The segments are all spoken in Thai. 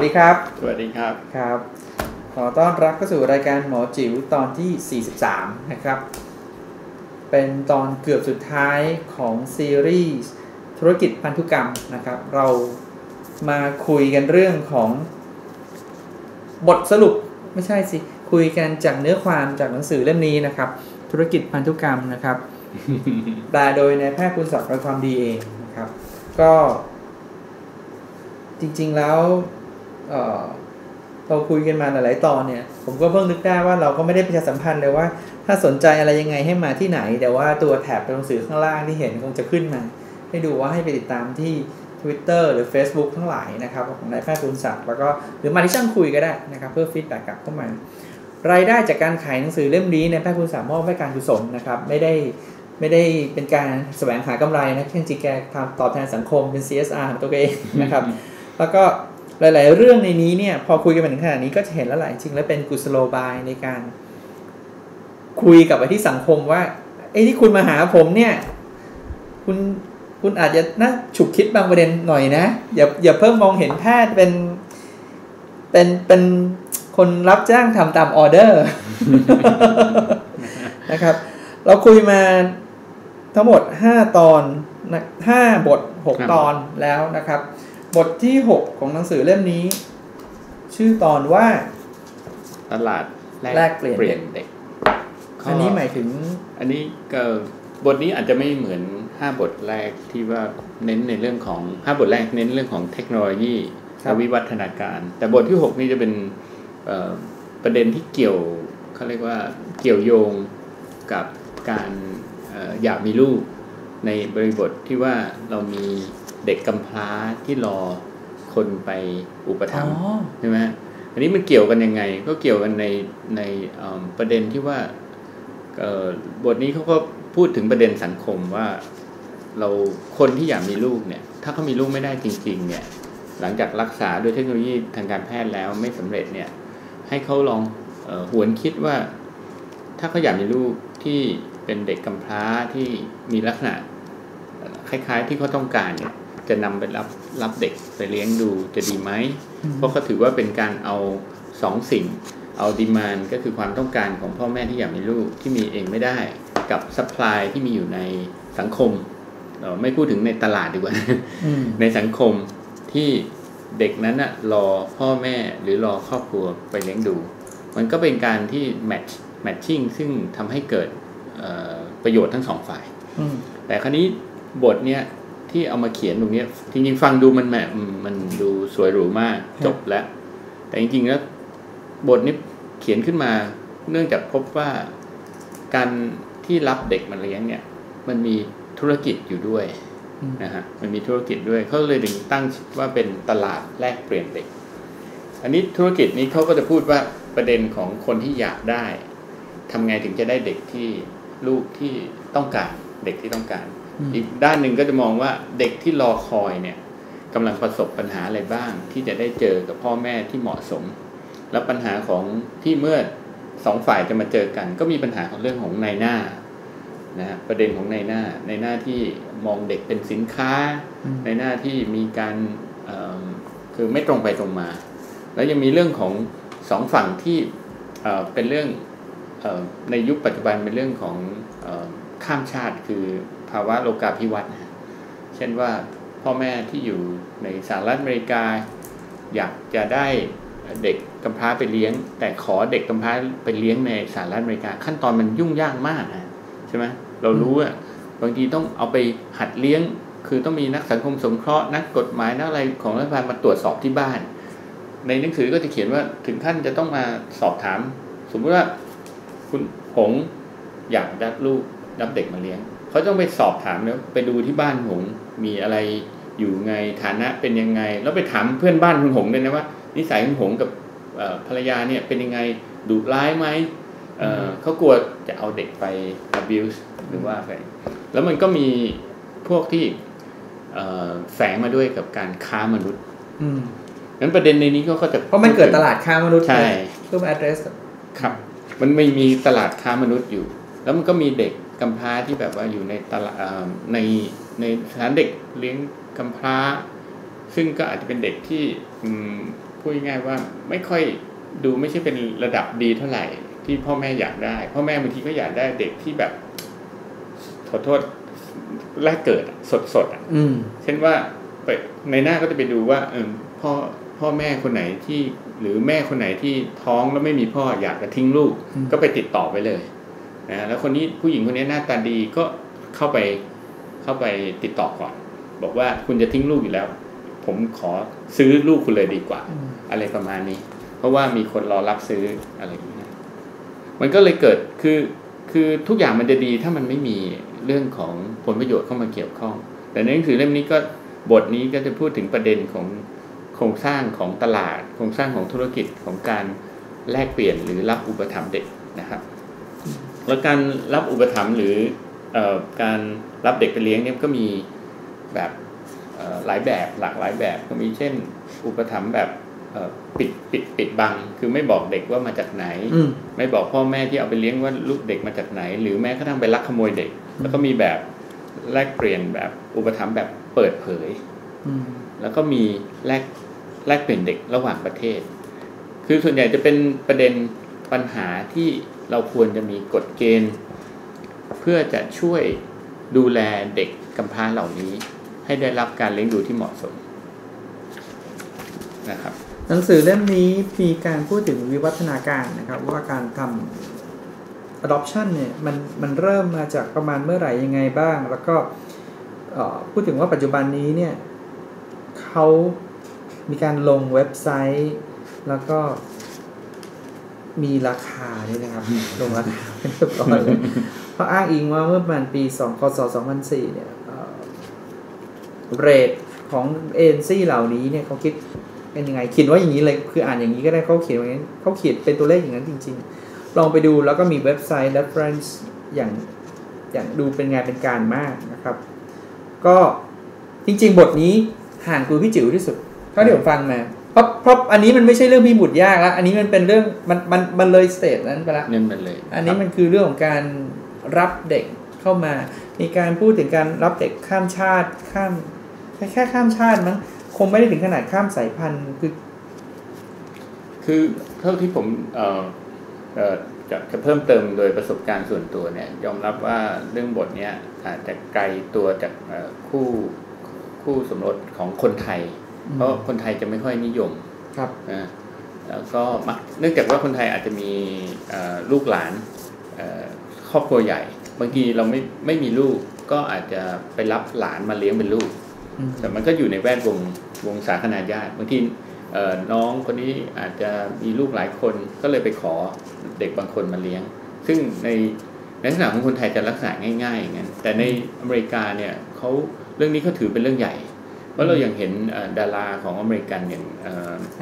วัสดีครับ สวัสดีครับครับ ขอต้อนรับเข้าสู่รายการหมอจิ๋วตอนที่ 43 นะครับ เป็นตอนเกือบสุดท้ายของซีรีส์ธุรกิจพันธุกรรมนะครับ เรามาคุยกันเรื่องของบทสรุปไม่ใช่สิ คุยกันจากเนื้อความจากหนังสือเล่มนี้นะครับ ธุรกิจพันธุกรรมนะครับแปลโดยนายแพทย์คุณศักดิ์ประความดีเองนะครับ ก็จริงๆแล้ว เอ่อเราคุยกันมาหลายๆตอนเนี่ย ผมก็เพิ่งนึกได้ว่าเราก็ไม่ได้ประชาสัมพันธ์เลยว่า ถ้าสนใจอะไรยังไงให้มาที่ไหน แต่ว่าตัวแถบตัวหนังสือข้างล่างที่เห็นคงจะขึ้นมา ให้ดูว่าให้ไปติดตามที่ Twitter หรือ Facebook ทั้งหลายนะครับของนายแพทย์คุณศักดิ์แล้วก็หรือมาที่ช่างคุยก็ได้นะครับเพื่อ feedback กลับเข้ามารายได้จากการขายหนังสือเล่มนี้นายแพทย์คุณศักดิ์มอบให้การกุศลนะครับไม่ได้ไม่ได้เป็นการแสวงหากำไรนะจริงๆแกทำตอบแทนสังคมเป็น CSR ของตัวเองนะครับ แล้วก็ หลาย ๆ เรื่องในนี้เนี่ยพอคุยกันมาถึงขนาดนี้ก็จะเห็นแล้วหละจริงแล้วเป็นกุศโลบายในการ คุยกับไปที่สังคมว่าไอ้ที่คุณมาหาผมเนี่ย คุณคุณอาจจะน่าฉุกคิดบางประเด็นหน่อยนะ อย่าอย่าเพิ่งมองเห็นแพทย์เป็น เป็นเป็นคนรับจ้างทำตามออเดอร์นะครับ เราคุยมาทั้งหมด 5 ตอนนะ5บทครับ6ตอนแล้วนะครับ บทที่ 6 ของหนังสือเล่มนี้ ชื่อตอนว่า ตลาดแลกเปลี่ยนเปลี่ยนเด็กอันนี้หมายถึง อันนี้ก็บทนี้อาจจะไม่เหมือนห้าบทแรกที่ว่าเน้นในเรื่องของห้าบทแรกเน้นเรื่องของเทคโนโลยีครัและบวิวัฒนาการ แต่บทที่หกนี่จะเป็นเอ่อประเด็นที่เกี่ยวเขาเรียกว่าเกี่ยวโยงกับการเอ่ออยากมีลูกในบริบทที่ว่าเรามี เด็กกำพร้าที่รอคนไปอุปถัมภ์ใช่ไหมอันนี้มันเกี่ยวกันยังไง ก็เกี่ยวกันในในเอิ่มประเด็นที่ว่าเอ่อบทนี้เขาก็พูดถึงประเด็นสังคมว่าเราคนที่อยากมีลูกเนี่ย ถ้าเขามีลูกไม่ได้จริง ๆ เนี่ย หลังจากรักษาด้วยเทคโนโลยีทางการแพทย์แล้วไม่สำเร็จเนี่ย ให้เขาลองเออหวนคิดว่า ถ้าเขาอยากมีลูกที่เป็นเด็กกำพร้าที่มีลักษณะเอ่อคล้าย ๆ ที่เขาต้องการเนี่ย จะนำไปรับรับเด็กไปเลี้ยงดูจะดีไหม เพราะเขาถือว่าเป็นการเอาสองสิ่ง เอาดีมานก็คือความต้องการของพ่อแม่ที่อยากมีลูกที่มีเองไม่ได้ กับสป라이ที่มีอยู่ในสังคมเอ่อไม่พูดถึงในตลาดดีกว่าอืมในสังคมที่เด็กนั้นอะรอพ่อแม่หรือรอครอบครัวไปเลี้ยงดู มันก็เป็นการที่แมทช์แมทชิ่งซึ่งทำให้เกิดเอ่อประโยชน์ทั้งสองฝ่ายอืมแต่คราวนี้บทเนี้ย ที่เอามาเขียนตรงเนี้ยจริงๆฟังดูมันแหมอืมมันดูสวยหรูมากจบแล้ว แต่จริงๆแล้วบทนี้เขียนขึ้นมาเนื่องจากพบว่าการที่รับเด็กมาเลี้ยงเนี่ย มันมีธุรกิจอยู่ด้วยอืมนะฮะมันมีธุรกิจด้วยเขาเลยถึงตั้งว่าเป็นตลาดแลกเปลี่ยนเด็ก อันนี้ธุรกิจนี้เขาก็จะพูดว่าประเด็นของคนที่อยากได้ทำไงถึงจะได้เด็กที่ลูกที่ต้องการเด็กที่ต้องการ อืมอีกด้านหนึ่งก็จะมองว่าเด็กที่รอคอยเนี่ยกำลังประสบปัญหาอะไรบ้าง ที่จะได้เจอกับพ่อแม่ที่เหมาะสม แล้วปัญหาของที่เมื่อสองฝ่ายจะมาเจอกัน ก็มีปัญหาของเรื่องของนายหน้านะฮะประเด็นของนายหน้าในหน้าที่มองเด็กเป็นสินค้าอืมในหน้าที่มีการเอิ่มคือไม่ตรงไปตรงมา แล้วยังมีเรื่องของสองฝั่งที่เอ่อเป็นเรื่องเออในยุคปัจจุบันเป็นเรื่องของเออข้ามชาติคือ ภาวะโลกาภิวัตน์นะเช่นว่าพ่อแม่ที่อยู่ในสหรัฐอเมริกา อยากจะได้เด็กกำพร้าไปเลี้ยง แต่ขอเด็กกำพร้าไปเลี้ยงในสหรัฐอเมริกา ขั้นตอนมันยุ่งยากมากนะใช่ไหมเรารู้อะบางทีต้องเอาไปหัดเลี้ยง คือต้องมีนักสังคมสงเคราะห์นักกฎหมายนักอะไรของรัฐบาลมาตรวจสอบที่บ้าน ในหนังสือก็จะเขียนว่าถึงขั้นจะต้องมาสอบถาม สมมติว่าคุณหงอยากรับลูกรับเด็กมาเลี้ยง เขาต้องไปสอบถามแล้วไปดูที่บ้านหงมีอะไรอยู่ไงฐานะเป็นยังไง แล้วไปถามเพื่อนบ้านคุณหงด้วยนะว่า นิสัยคุณหงกับเอ่อภรรยาเนี่ยเป็นยังไงดุร้ายไหมเอ่อเขากลัวจะเอาเด็กไป abuse หรือว่าอะไรแล้วมันก็มีพวกที่เอ่อแฝงมาด้วยกับการค้ามนุษย์อืมนั้นประเด็นในนี้ก็ก็จะเพราะมันเกิดตลาดค้ามนุษย์ใช่เพื่อ address ครับ มันไม่มีตลาดค้ามนุษย์อยู่ แล้วมันก็มีเด็ก กำพร้าที่แบบว่าอยู่ในตลาดเอ่อในในสถานเด็กเลี้ยงกำพร้า ซึ่งก็อาจจะเป็นเด็กที่อืมพูดง่ายๆว่าไม่ค่อยดูไม่ใช่เป็นระดับดีเท่าไหร่ที่พ่อแม่อยากได้ พ่อแม่บางทีก็อยากได้เด็กที่แบบขอโทษแรกเกิดสดสดๆอะอืมเช่นว่าไปในหน้าก็จะไปดูว่าเออพ่อพ่อแม่คนไหนที่หรือแม่คนไหนที่ท้องแล้วไม่มีพ่ออยากจะทิ้งลูกอืมก็ไปติดต่อไปเลย นะแล้วคนนี้ผู้หญิงคนนี้หน้าตาดีก็เข้าไปเข้าไปติดต่อก่อน บอกว่าคุณจะทิ้งลูกอยู่แล้ว ผมขอซื้อลูกคุณเลยดีกว่าอืมอะไรประมาณนี้ เพราะว่ามีคนรอรับซื้ออะไรอย่างเงี้ยมันก็เลยเกิดคือคือทุกอย่างมันจะดีถ้ามันไม่มีเรื่องของผลประโยชน์เข้ามาเกี่ยวข้อง แต่ในหนังสือเล่มนี้ก็บทนี้ก็จะพูดถึงประเด็นของโครงสร้างของตลาด โครงสร้างของธุรกิจของการแลกเปลี่ยนหรือรับอุปถัมภ์เด็กนะครับ แล้วการรับอุปถัมภ์หรือเอ่อการรับเด็กไปเลี้ยงเนี่ยก็มีแบบเอ่อหลายแบบหลากหลายแบบก็มีเช่น อุปถัมภ์แบบเอ่อปิดปิดปิดบัง คือไม่บอกเด็กว่ามาจากไหนอืมไม่บอกพ่อแม่ที่เอาไปเลี้ยงว่าลูกเด็กมาจากไหน หรือแม้กระทั่งไปลักขโมยเด็ก แล้วก็มีแบบแลกเปลี่ยนแบบอุปถัมภ์แบบเปิดเผยอืมแล้วก็มีแลกแลกเปลี่ยนเด็กระหว่างประเทศ คือส่วนใหญ่จะเป็นประเด็นปัญหาที่ เราควรจะมีกฎเกณฑ์ เพื่อจะช่วยดูแลเด็กกำพร้าเหล่านี้ ให้ได้รับการเลี้ยงดูที่เหมาะสมนะครับหนังสือเล่มนี้มีการพูดถึงวิวัฒนาการนะครับ ว่าการทำ adoption เนี่ยมันมันเริ่มมาจากประมาณเมื่อไหร่ยังไงบ้าง แล้วก็พูดถึงว่าปัจจุบันนี้เนี่ยเขามีการลงเว็บไซต์ แล้วก็ มีราคาด้วยนะครับ ลงราคาเป็นเรียบร้อยเลยเพราะอ้างอิงว่าเมื่อประมาณปี2คศ2004 เนี่ยเรทของเอ็นซี่เหล่านี้เนี่ยเขาคิดเป็นยังไงเขียนว่าอย่างนี้เลยคืออ่านอย่างนี้ก็ได้เขาเขียนอย่างนี้เขาเขียนเป็นตัวเลขอย่างนั้นจริง ๆ ลองไปดูแล้วก็มีเว็บไซต์ reference อย่างอย่างดูเป็นงานเป็นการมากนะครับ ก็จริง ๆ บทนี้ห่างตัวพี่จิ๋วที่สุดเท่าที่ผมฟังมา ราะเพราะอันนี้มันไม่ใช่เรื่องพี่บุตรยากแล้วอันนี้มันเป็นเรื่องมันมันมันเลยสเตจนั้นไปละเน้นมันเลย อันนี้มันคือเรื่องของการรับเด็กเข้ามา มีการพูดถึงการรับเด็กข้ามชาติข้ามแค่แค่ข้ามชาติมั้งคงไม่ได้ถึงขนาดข้ามสายพันธุ์คือ คือเท่าที่ผมเอ่อเอ่อจะจะเพิ่มเติมโดยประสบการณ์ส่วนตัวเนี่ย ยอมรับว่าเรื่องบทเนี้ยอาจจะไกลตัวจากเอ่อคู่คู่สมรสของคนไทยอืม เพราะคนไทยจะไม่ค่อยนิยมครับนะแล้วก็มักเนื่องจากว่าคนไทยอาจจะมีเอ่อลูกหลานเอ่อครอบครัวใหญ่ บางทีเราไม่ไม่มีลูกก็อาจจะไปรับหลานมาเลี้ยงเป็นลูกอืมแต่มันก็อยู่ในแวดวงวงสาคณาญาติบางทีเอ่อน้องคนนี้อาจจะมีลูกหลายคนก็เลยไปขอเด็กบางคนมาเลี้ยง ซึ่งในในลักษณะของคนไทยจะลักษณะง่ายๆอย่างนั้นแต่ในอเมริกาเนี่ยเขาเรื่องนี้เขาถือเป็นเรื่องใหญ่ เพราะเราอย่างเห็นเอ่อดาราของอเมริกันอย่าง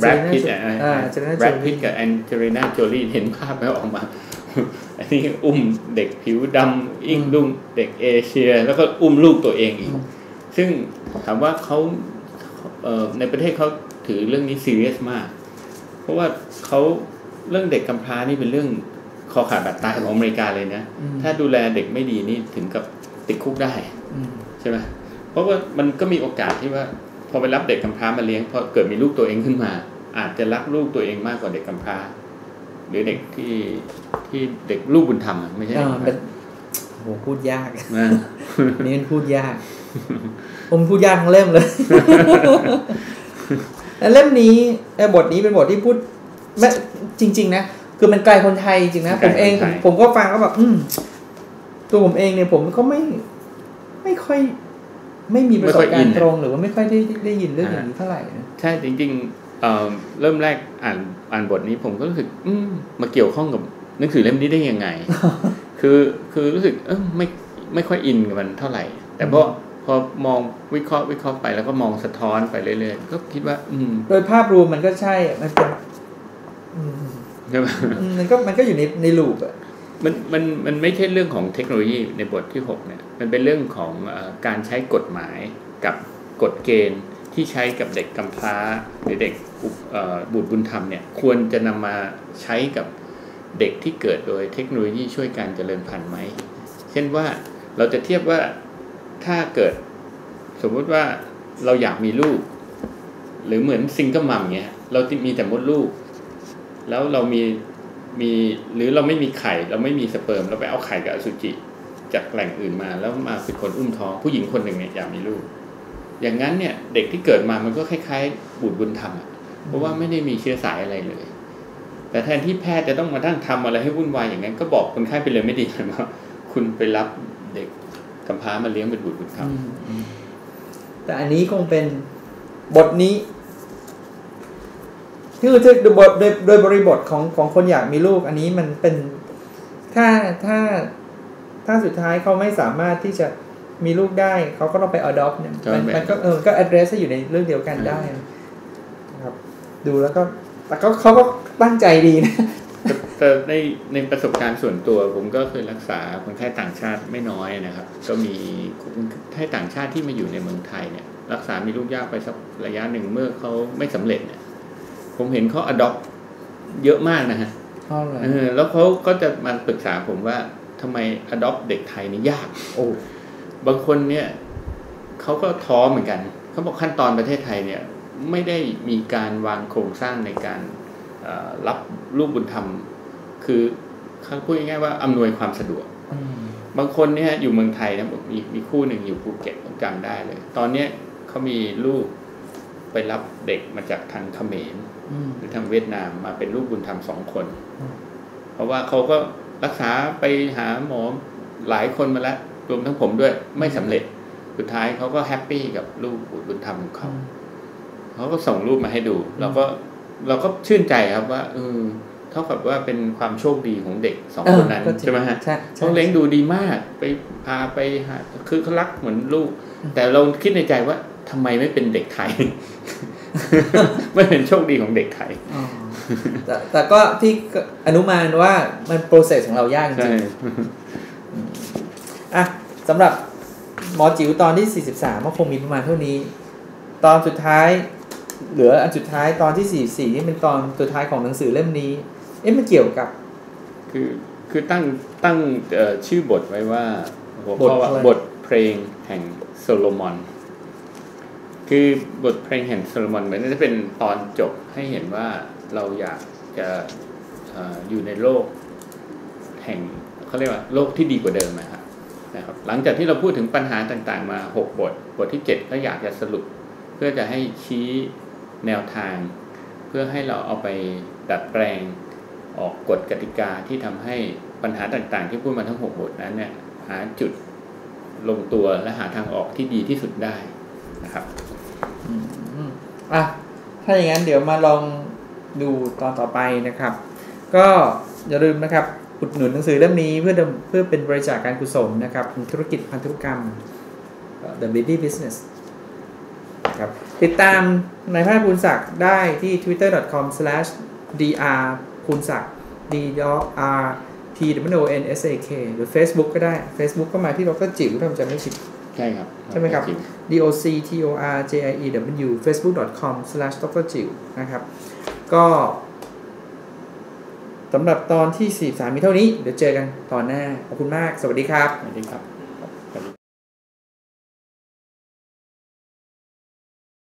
แบรดพิตอ่า Angelina แบรด Jolie พิตกับแอนเจลิน่าโจลีเห็นภาพแล้วออกมา อันนี้อุ้มเด็กผิวดำอิงดุงเด็กเอเชีย แล้วก็อุ้มลูกตัวเองอีก ซึ่งถามว่าเขาเอ่อในประเทศเขาถือเรื่องนี้ซีเรียสมาก เพราะว่าเขาเรื่องเด็กกำพร้านี่เป็นเรื่องคอขาดบาดตายของอเมริกาเลยนะอืมถ้าดูแลเด็กไม่ดีนี่ถึงกับติดคุกได้อืมใช่ไหม เพราะว่ามันก็มีโอกาสที่ว่า พอไปรับเด็กกำพร้ามาเลี้ยงพอเกิดมีลูกตัวเองขึ้นมา อาจจะรักลูกตัวเองมากกว่าเด็กกำพร้า หรือเด็กที่ที่เด็กลูกบุญธรรมอะไม่ใช่อ่าเด็กกำพเป็นร้าโหพูดยากนะอันนี้มันพูดยาก ผมพูดยากทั้งเล่มเลยแล้วเล่มนี้เอ่อบทนี้เป็นบทที่พูดไม่จริง ๆ นะคือมันไกลคนไทยจริงๆนะผมเองผมผมก็ฟังแล้วแบบ อืมตัวผมเองเนี่ยผมก็ไม่ ไม่ค่อย ไม่มีประสบการณ์ตรงหรือว่าไม่ค่อยได้ได้ยินเรื่องอย่างนี้เท่าไหร่นะใช่จริงๆเริ่มแรกอ่านอ่านบทนี้ผมก็รู้สึกอืมมาเกี่ยวข้องกับหนังสือเล่มนี้ได้ยังไง คือคือรู้สึกเออไม่ไม่ค่อยอินกับมันเท่าไหร่ แต่พอพอมองวิเคราะห์วิเคราะห์ไปแล้วก็มองสะท้อนไปเรื่อยๆก็คิดว่า อืม โดยภาพรวมมันก็ใช่มันเป็นใช่ไหมมมันก็มันก็อยู่ในในลูปอะ มันมันมันไม่ใช่เรื่องของเทคโนโลยีในบทที่หกเนี่ยมันเป็นเรื่องของอการใช้กฎหมายกับกฎเกณฑ์ที่ใช้กับเด็กกำพร้าหรือเด็กบุตรบุญธรรมเนี่ยควรจะนำมาใช้กับเด็กที่เกิดโดยเทคโนโลยีช่วยการเจริญพันธุ์ไหม เช่นว่าเราจะเทียบว่าถ้าเกิดสมมุติว่าเราอยากมีลูก หรือเหมือน single mom เงี้ยเรามีแต่มดลูก แล้วเรามี มีหรือเราไม่มีไข่เราไม่มีสเปิร์มเราไปเอาไข่กับอสุจิจากแหล่งอื่นมาแล้วมาเป็นคนอุ้มท้องผู้หญิงคนหนึ่งเนี่ยอยากมีลูก อย่างนั้นเนี่ยเด็กที่เกิดมามันก็คล้ายๆ บุตรบุญธรรมอะเพราะว่าไม่ได้มีเชื้อสายอะไรเลย แต่แทนที่แพทย์จะต้องมาตั้งทำอะไรให้วุ่นวายอย่างนั้นก็บอกคนไข้ไปเลยไม่ดีเลยว่าคุณไปรับเด็กกำพร้ามาเลี้ยงเป็นบุตรบุญธรรมแต่อันนี้คงเป็นบทนี้ คือโดยบทโดยโดยบริบทของของคนอยากมีลูก อันนี้มันเป็นถ้าถ้าถ้าสุดท้ายเขาไม่สามารถที่จะมีลูกได้ เขาก็ต้องไป adopt เนี่ยมันมันก็เออก็ address ให้อยู่ในเรื่องเดียวกันได้นะครับ ดูแล้วก็ แต่ก็เขาก็ตั้งใจดีนะแต่แต่ในในประสบการณ์ส่วนตัว ผมก็เคยรักษาคนไข้ต่างชาติไม่น้อยนะครับ ก็มีคนไข้ต่างชาติที่มาอยู่ในเมืองไทยเนี่ย รักษามีลูกยากไปสักระยะหนึ่งเมื่อเขาไม่สำเร็จเนี่ย ผมเห็นเขา adopt เยอะมากนะฮะเออแล้วเขาก็จะมาปรึกษาผมว่าทำไม adopt เด็กไทยนี่ยาก โอ้บางคนเนี่ยเขาก็ท้อเหมือนกันเขาบอกขั้นตอนประเทศไทยเนี่ย ไม่ได้มีการวางโครงสร้างในการเอ่อรับลูกบุญธรรม คือเขาพูดง่ายๆว่าอำนวยความสะดวกอืมบางคนเนี่ยอยู่เมืองไทยนะผมมีมีคู่หนึ่งอยู่ภูเก็ตผมจำได้เลย ตอนเนี้ยเขามีลูก ไปรับเด็กมาจากทางเขมรอืมหรือทางเวียดนามมาเป็นลูกบุญธรรมสองคนอืมเพราะว่าเขาก็รักษาไปหาหมอหลายคนมาแล้วรวมทั้งผมด้วยไม่สำเร็จ สุดท้ายเขาก็แฮปปี้กับลูกบุญธรรมของเขาเขาก็ส่งรูปมาให้ดู เราก็เราก็ชื่นใจครับว่าเออเท่ากับว่าเป็นความโชคดีของเด็กสองคนนั้นเออก็จริงใช่ไหมฮะใช่ใช่เขาเลี้ยงดูดีมาก ไปพาไปหาคือเขารักเหมือนลูก แต่เราคิดในใจว่า ทำไมไม่เป็นเด็กไทย ไม่เป็นโชคดีของเด็กไทยอ๋อแต่แต่ก็ที่อนุมานว่ามันโปรเซสของเรายากจใช่ริงๆอะสำหรับหมอจิ๋วตอนที่ 43ก็คงมีประมาณเท่านี้ ตอนสุดท้าย เหลืออันสุดท้ายตอนที่ 44 นี่เป็นตอนสุดท้ายของหนังสือเล่มนี้ เอ๊ะมันเกี่ยวกับ คือคือตั้งตั้งเอ่อชื่อบทไว้ว่าหัวข้อบทว่าอะไรบทเพลงแห่งโซโลมอน คือบทเพลงแห่งโซโลมอนเหมือนจะเป็นตอนจบให้เห็นว่าเราอยากจะออยู่ในโลกแห่งเขาเรียกว่าโลกที่ดีกว่าเดิมนะครับนะครับ หลังจากที่เราพูดถึงปัญหาต่างๆ มา 6 บท บทที่ 7 ก็อยากจะสรุป เพื่อจะให้ชี้แนวทาง เพื่อให้เราเอาไปดัดแปลงออกกฎกติกาที่ทำให้ปัญหาต่างๆ ที่พูดมาทั้ง 6 บทนั้นเนี่ยหาจุดลงตัวและหาทางออกที่ดีที่สุดได้นะครับ อะ ถ้าอย่างนั้นเดี๋ยวมาลองดูตอนต่อไปนะครับ ก็อย่าลืมนะครับอุดหนุนหนังสือเล่มนี้เพื่อเพื่อเป็นบริจาคการกุศลนะครับธุรกิจพันธุกรรม The Baby Business ครับติดตามนายแพทย์ภูนศักดิ์ได้ที่ twitter.com/dr ภูนศักดิ์ d r p w o n s a k หรือ Facebook ก็ได้ Facebook ก็มาที่ดรจิ๋วถ้าจำไม่ผิด ใช่ครับ ใช่ไหมครับจง d o c t o r j i e w facebook.com slash dr จิ๋วนะครับ ก็สำหรับตอนที่ 43 มีเท่านี้ เดี๋ยวเจอกันตอนหน้า ขอบคุณมาก สวัสดีครับ สวัสดีครับ